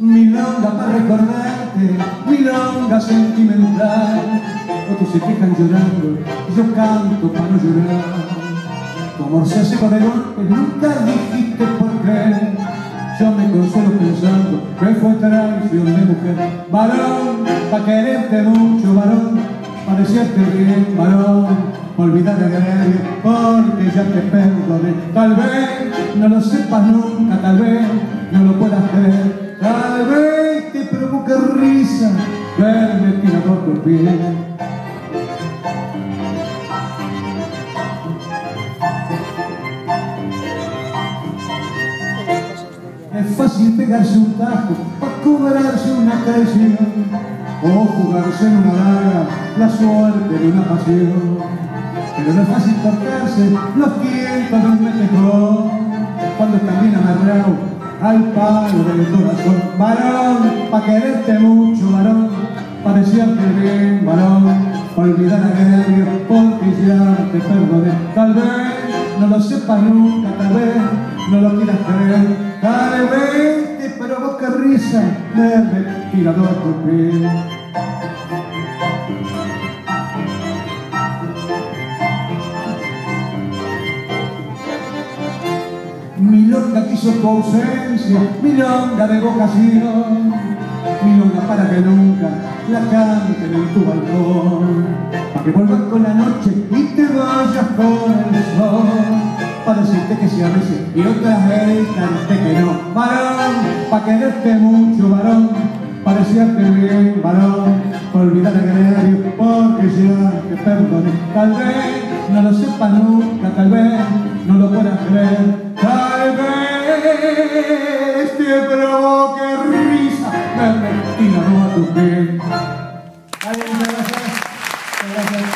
Milonga para recordarte, milonga sentimental. Otros se quejan llorando, yo canto para no llorar. Tu amor se hace el golpe, nunca dijiste por qué. Yo me consuelo pensando que fue traición de mujer. Varón, pa' quererte mucho, varón, pa' decirte bien, varón, olvidar el gremio, porque ya te perdoné. Tal vez no lo sepas nunca, tal vez no lo puedas creer. Verme tirado por tu piel. Es fácil pegarse un tajo para cobrarse una traición o jugarse en una daga la suerte de una pasión. Pero no es fácil cortarse los tiempos de un metejón al palo del corazón. Varón, pa' quererte mucho, varón, pa' desearte bien, varón, pa' olvidar aquello porque ya te perdoné. Tal vez no lo sepas nunca, tal vez no lo quieras creer. Tal vez te provoca risa verme tirado a tu quiso tu ausencia, milonga de vocación, milonga para que nunca la canten en tu balcón, para que vuelvas con la noche y te vayas con el sol, para decirte que sí a veces y otras veces que no, varón, para quererte mucho, varón, para desearte bien, varón, para olvidar el gregario, porque ya te perdoné, tal vez no lo sepas nunca, tal vez no lo puedas verme tirado a tu piel. Ay, muchas gracias. Muchas gracias.